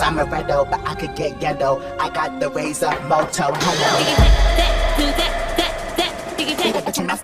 I'm a redo, but I could get ghetto. I got the razor moto. Hello. Do that, that, do that, that, but you're not